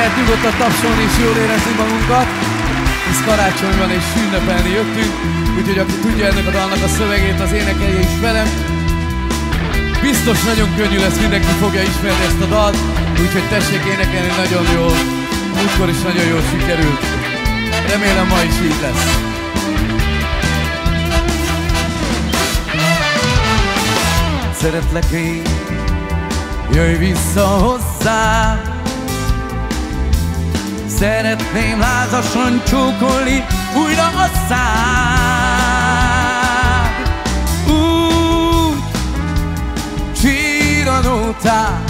lehet nyugodtan tapsolni és jól érezni magunkat, hisz karácsony van és ünnepelni jöttünk, úgyhogy aki tudja ennek a dalnak a szövegét, az énekelje is velem. Biztos nagyon könnyű lesz, mindenki fogja ismerni ezt a dalt, úgyhogy tessék énekelni nagyon jól. Múltkor is nagyon jól sikerült. Remélem ma is így lesz. Szeretlek én, jöjj vissza hozzám Szeretném lázasan csókolni újra a szád Úgy csillanótál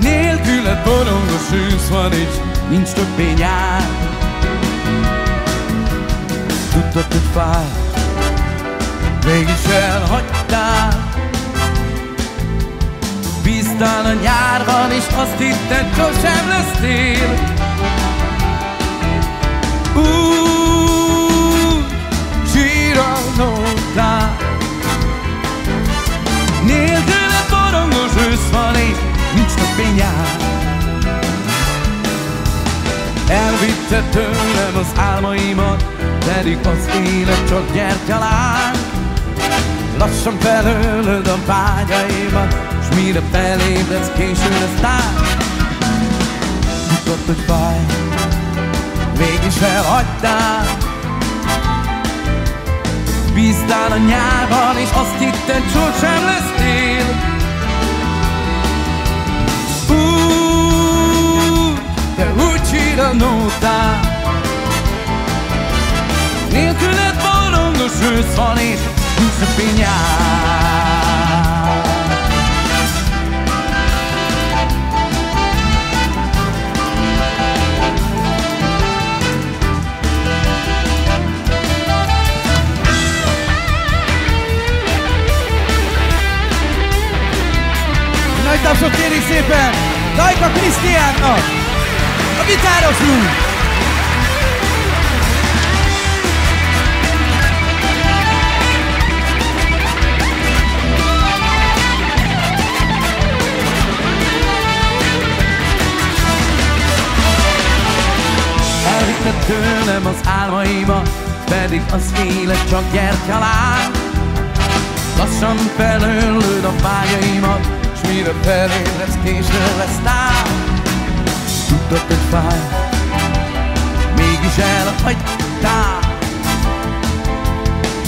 Nélküled borongos ősz van és nincs többé nyár. Tudtad, hogy fáj, mégis elhagytál. Bíztál a nyárban, és azt hitted, sosem lesz tél Úgy csiranottál Nélküled borongos ősz van, és nincs többé nyár Elvitte tőlem az álmaimat, pedig az élet csak gyertyaláng Lassan felölöd a vágyaimat, mire felébredsz, késő lesz tár Tudod, hogy fáj, mégis elhagytál. Bíztál a nyárban, és azt hitted, sosem lesz tél Úgy, de úgy csillanótál Nélküled borongos ősz van, és nincs a nyár kérjük szépen Dajka Krisztiánnak, a gitáros úr! Elvitted tőlem az álmaima, pedig az élet csak gyertyalán. Lassan felőlőd a vágyaimat, mire felébredsz, késő lesz tár. Tudtad, hogy fáj, mégis elhagytál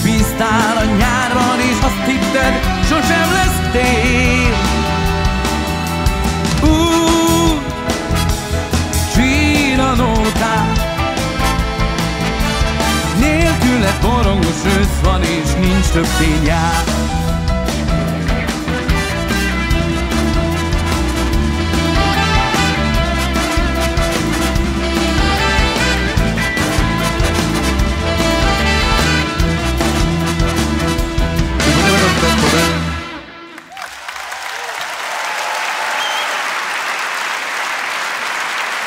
Bíztál a nyárban, és azt hitted, sosem lesz tél Úgy csillanótál Nélküled borongos ősz van, és nincs több tényár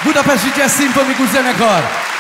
Budapesti Jazz Symphony com agora.